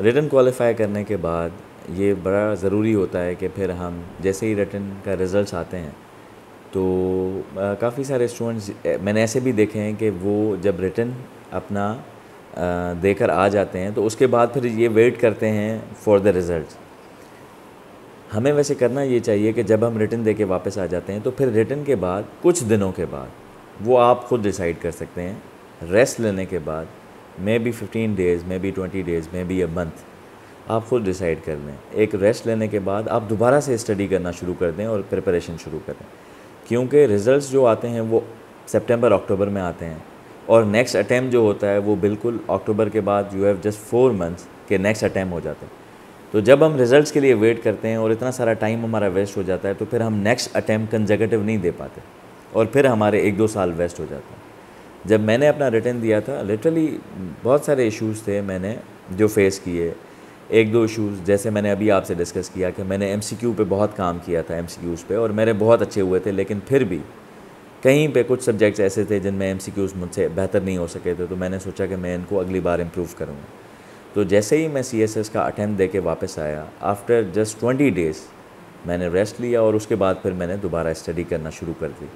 Return qualify करने के बाद ये बड़ा ज़रूरी होता है कि फिर हम, जैसे ही रिटर्न का रिज़ल्ट आते हैं तो काफ़ी सारे स्टूडेंट्स मैंने ऐसे भी देखे हैं कि वो जब रिटर्न अपना देकर आ जाते हैं तो उसके बाद फिर ये वेट करते हैं फॉर द रिज़ल्ट हमें वैसे करना ये चाहिए कि जब हम रिटर्न दे के वापस आ जाते हैं तो फिर रिटर्न के बाद, कुछ दिनों के बाद, वो आप खुद डिसाइड कर सकते हैं, रेस्ट लेने के बाद maybe fifteen days maybe twenty days maybe a month आप खुद डिसाइड कर लें। एक रेस्ट लेने के बाद आप दोबारा से स्टडी करना शुरू कर दें और प्रिपरेशन शुरू करें क्योंकि रिज़ल्ट जो आते हैं वो सितंबर अक्टूबर में आते हैं और नेक्स्ट अटैम्प्ट जो होता है वो बिल्कुल अक्टूबर के बाद you have just four months के नेक्स्ट अटैम्प्ट हो जाते हैं। तो जब हम रिज़ल्ट के लिए वेट करते हैं और इतना सारा टाइम हमारा वेस्ट हो जाता है तो फिर हम नेक्स्ट अटैम्प्ट कंजगटिव नहीं दे पाते और फिर हमारे एक दो साल वेस्ट हो जाते हैं। जब मैंने अपना रिटर्न दिया था लिटरली बहुत सारे इश्यूज़ थे मैंने जो फेस किए। एक दो इशूज़ जैसे मैंने अभी आपसे डिस्कस किया कि मैंने एमसीक्यू पे बहुत काम किया था एम पे, और मेरे बहुत अच्छे हुए थे, लेकिन फिर भी कहीं पे कुछ सब्जेक्ट्स ऐसे थे जिनमें एम मुझसे बेहतर नहीं हो सके थे तो मैंने सोचा कि मैं इनको अगली बार इम्प्रूव करूँगा। तो जैसे ही मैं सीएसएस का अटैम्प्ट दे के वापस आया आफ्टर जस्ट ट्वेंटी डेज़ मैंने रेस्ट लिया और उसके बाद फिर मैंने दोबारा स्टडी करना शुरू कर दी।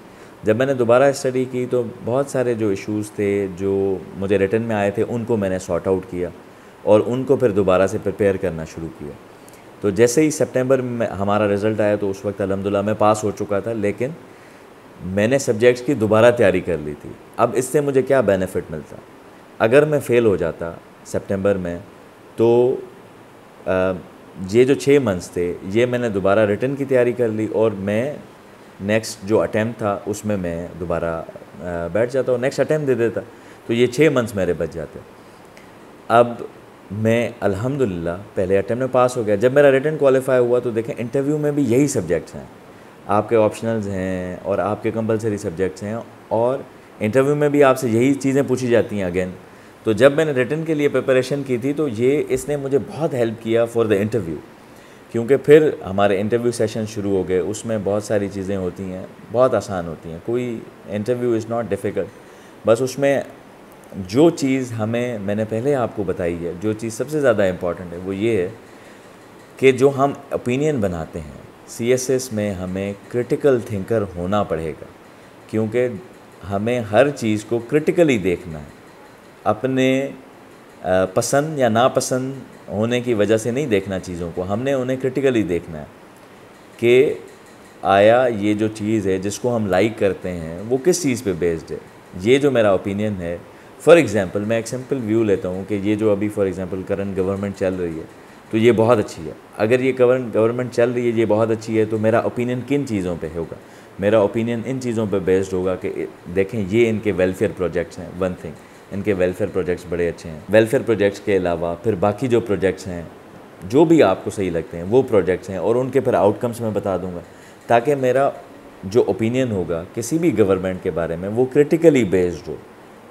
जब मैंने दोबारा स्टडी की तो बहुत सारे जो इश्यूज़ थे जो मुझे रिटर्न में आए थे उनको मैंने सॉर्ट आउट किया और उनको फिर दोबारा से प्रिपेयर करना शुरू किया। तो जैसे ही सितंबर में हमारा रिज़ल्ट आया तो उस वक्त अलहमदिल्ला मैं पास हो चुका था लेकिन मैंने सब्जेक्ट्स की दोबारा तैयारी कर ली थी। अब इससे मुझे क्या बेनिफिट मिलता? अगर मैं फ़ेल हो जाता सितंबर में तो आ, ये जो छः मंथ्स थे ये मैंने दोबारा रिटर्न की तैयारी कर ली और मैं नेक्स्ट जो अटैम्प्ट था, उसमें मैं दोबारा बैठ जाता और नेक्स्ट अटैम्प्ट दे देता। तो ये छः मंथ्स मेरे बच जाते। अब मैं अल्हम्दुलिल्लाह पहले अटैम्प्ट में पास हो गया। जब मेरा रिटर्न क्वालिफाई हुआ तो देखें इंटरव्यू में भी यही सब्जेक्ट्स हैं। आपके ऑप्शनल्स हैं और आपके कंपलसरी सब्जेक्ट्स हैं और इंटरव्यू में भी आपसे यही चीज़ें पूछी जाती हैं अगेन तो जब मैंने रिटर्न के लिए प्रिपरेशन की थी तो ये इसने मुझे बहुत हेल्प किया फॉर द इंटरव्यू क्योंकि फिर हमारे इंटरव्यू सेशन शुरू हो गए, उसमें बहुत सारी चीज़ें होती हैं, बहुत आसान होती हैं। कोई इंटरव्यू इज़ नॉट डिफ़िकल्ट बस उसमें जो चीज़ हमें, मैंने पहले आपको बताई है, जो चीज़ सबसे ज़्यादा इंपॉर्टेंट है, वो ये है कि जो हम ओपिनियन बनाते हैं सीएसएस में हमें क्रिटिकल थिंकर होना पड़ेगा। क्योंकि हमें हर चीज़ को क्रिटिकली देखना है। अपने पसंद या नापसंद होने की वजह से नहीं देखना चीज़ों को। हमने उन्हें क्रिटिकली देखना है कि आया ये जो चीज़ है, जिसको हम लाइक करते हैं, वो किस चीज़ पे बेस्ड है? ये जो मेरा ओपिनियन है फॉर एग्ज़ाम्पल मैं एक सिंपल व्यू लेता हूँ कि ये जो अभी फॉर एग्ज़ाम्पल करंट गवर्नमेंट चल रही है तो ये बहुत अच्छी है। अगर ये करंट गवर्नमेंट चल रही है, ये बहुत अच्छी है तो मेरा ओपिनियन किन चीज़ों पर होगा? मेरा ओपिनियन इन चीज़ों पर बेस्ड होगा कि देखें, ये इनके वेलफेयर प्रोजेक्ट्स हैं वन थिंग इनके वेलफेयर प्रोजेक्ट्स बड़े अच्छे हैं। वेलफेयर प्रोजेक्ट्स के अलावा फिर बाकी जो प्रोजेक्ट्स हैं, जो भी आपको सही लगते हैं, वो प्रोजेक्ट्स हैं और उनके फिर आउटकम्स मैं बता दूँगा। ताकि मेरा जो ओपिनियन होगा किसी भी गवर्नमेंट के बारे में, वो क्रिटिकली बेस्ड हो।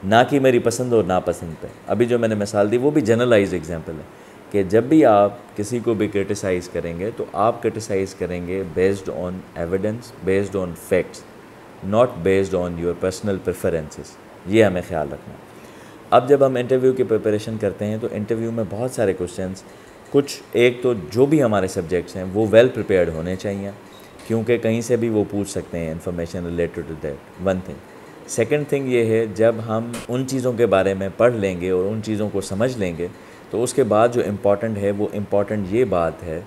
ना कि मेरी पसंद और नापसंद पे। अभी जो मैंने मिसाल दी, वो भी जनरलाइज एग्ज़ाम्पल है कि जब भी आप किसी को भी क्रिटिसाइज़ करेंगे तो आप क्रिटिसाइज़ करेंगे based on evidence based on facts not based on your personal preferences ये हमें ख्याल रखना है। अब जब हम इंटरव्यू की प्रिपरेशन करते हैं तो इंटरव्यू में बहुत सारे क्वेश्चंस कुछ एक तो जो भी हमारे सब्जेक्ट्स हैं, वो वेल प्रिपेयर्ड होने चाहिए, क्योंकि कहीं से भी वो पूछ सकते हैं information related to that one thing second thing ये है, जब हम उन चीज़ों के बारे में पढ़ लेंगे और उन चीज़ों को समझ लेंगे तो उसके बाद जो इंपॉर्टेंट है, वो इंपॉर्टेंट ये बात है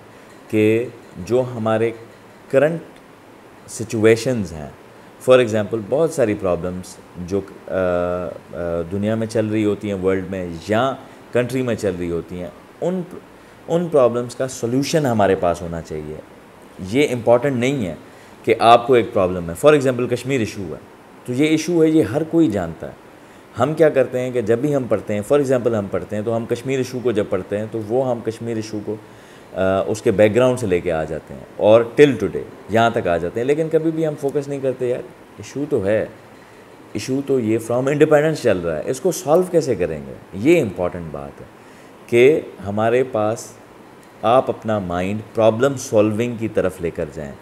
कि जो हमारे करंट सिचुएशंस हैं फॉर एग्ज़ाम्पल बहुत सारी प्रॉब्लम्स जो आ, आ, दुनिया में चल रही होती हैं वर्ल्ड में या कंट्री में चल रही होती हैं उन उन प्रॉब्लम्स का सोल्यूशन हमारे पास होना चाहिए। ये इंपॉर्टेंट नहीं है कि आपको एक प्रॉब्लम है। फॉर एग्ज़ाम्पल कश्मीर इशू है तो ये इशू है ये हर कोई जानता है। हम क्या करते हैं कि जब भी हम पढ़ते हैं फॉर एग्ज़ाम्पल हम पढ़ते हैं तो हम कश्मीर इशू को जब पढ़ते हैं तो वो हम कश्मीर इशू को उसके बैकग्राउंड से लेके आ जाते हैं और टिल टुडे यहाँ तक आ जाते हैं। लेकिन कभी भी हम फोकस नहीं करते, यार इशू तो है। इशू तो ये फ्रॉम इंडिपेंडेंस चल रहा है। इसको सॉल्व कैसे करेंगे? ये इंपॉर्टेंट बात है कि हमारे पास आप अपना माइंड प्रॉब्लम सॉल्विंग की तरफ़ लेकर जाएँ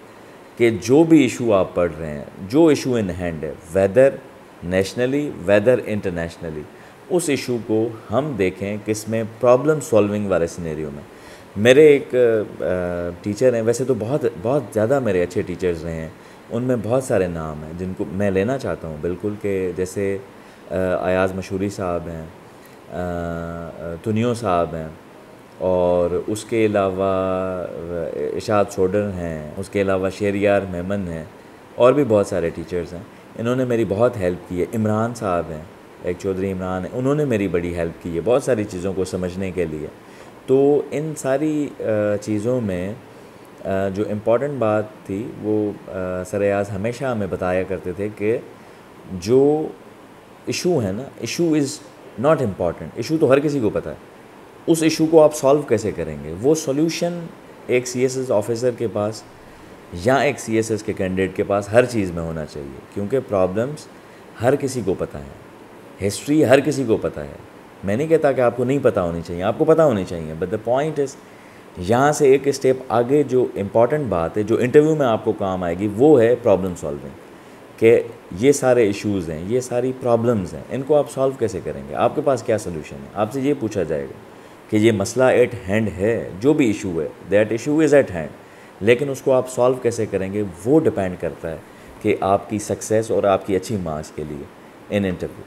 कि जो भी इशू आप पढ़ रहे हैं, जो इशू इन हैंड है वेदर नेशनली वेदर इंटरनेशनली उस इशू को हम देखें किसमें प्रॉब्लम सॉल्विंग वाले सिनेरियो में। मेरे एक टीचर हैं, वैसे तो बहुत बहुत ज़्यादा मेरे अच्छे टीचर्स रहे हैं। उनमें बहुत सारे नाम हैं जिनको मैं लेना चाहता हूँ, बिल्कुल के जैसे अयाज़ मशहूरी साहब हैं तुनियो साहब हैं, और उसके अलावा इशाद सोडर हैं, उसके अलावा शेरियार मेमन हैं, और भी बहुत सारे टीचर्स हैं। इन्होंने मेरी बहुत हेल्प की है। इमरान साहब हैं, एक चौधरी इमरान है, उन्होंने मेरी बड़ी हेल्प की है बहुत सारी चीज़ों को समझने के लिए। तो इन सारी चीज़ों में जो इम्पोर्टेंट बात थी, वो सरयाज हमेशा हमें बताया करते थे कि जो इशू है ना issue is not important issue तो हर किसी को पता है। उस इशू को आप सॉल्व कैसे करेंगे? वो सॉल्यूशन एक सीएसएस ऑफिसर के पास या एक सीएसएस के कैंडिडेट के पास हर चीज़ में होना चाहिए, क्योंकि प्रॉब्लम्स हर किसी को पता है। हिस्ट्री हर किसी को पता है। मैं नहीं कहता कि आपको नहीं पता होनी चाहिए, आपको पता होनी चाहिए बट द पॉइंट इज़ यहाँ से एक स्टेप आगे जो इंपॉर्टेंट बात है, जो इंटरव्यू में आपको काम आएगी, वो है प्रॉब्लम सॉल्विंग कि ये सारे इश्यूज़ हैं, ये सारी प्रॉब्लम्स हैं, इनको आप सॉल्व कैसे करेंगे? आपके पास क्या सोल्यूशन है? आपसे ये पूछा जाएगा कि ये मसला एट हैंड है, जो भी इशू है that issue is at hand लेकिन उसको आप सॉल्व कैसे करेंगे, वो डिपेंड करता है कि आपकी सक्सेस और आपकी अच्छी मार्क्स के लिए इन इंटरव्यू